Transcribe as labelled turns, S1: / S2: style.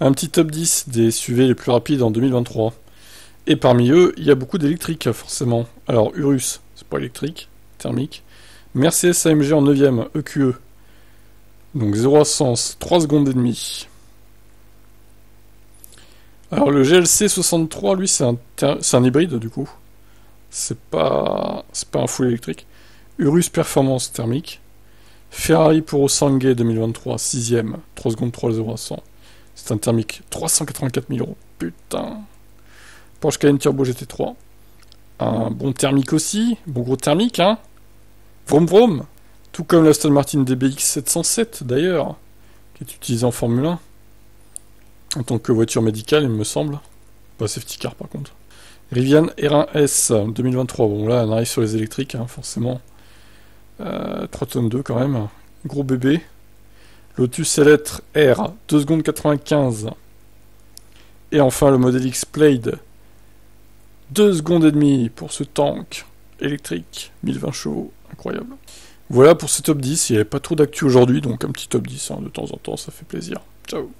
S1: Un petit top 10 des SUV les plus rapides en 2023. Et parmi eux, il y a beaucoup d'électriques, forcément. Alors, Urus, c'est pas électrique, thermique. Mercedes AMG en 9ème, EQE. Donc 0 à 100, 3 secondes et demie. Alors le GLC 63, lui, c'est un, hybride du coup. C'est pas, pas un full électrique. Urus Performance thermique. Ferrari Puro Sangue 2023, 6ème, 3 secondes 3 0 à 100. C'est un thermique, 384 000 euros. Putain. Porsche Cayenne Turbo GT3. Un bon thermique aussi, bon gros thermique, hein. Vroom vroom. Tout comme l'Aston Martin DBX 707 d'ailleurs, qui est utilisé en Formule 1 en tant que voiture médicale, il me semble. Pas safety car par contre. Rivian R1S 2023. Bon là, on arrive sur les électriques, hein, forcément. 3 euh, tonnes 2 quand même. Gros bébé. Lotus Electre R, 2 secondes 95. Et enfin le modèle X-Plade. 2 secondes et demie pour ce tank électrique, 1020 chevaux, incroyable. Voilà pour ce top 10, il n'y avait pas trop d'actu aujourd'hui, donc un petit top 10 hein, de temps en temps, ça fait plaisir. Ciao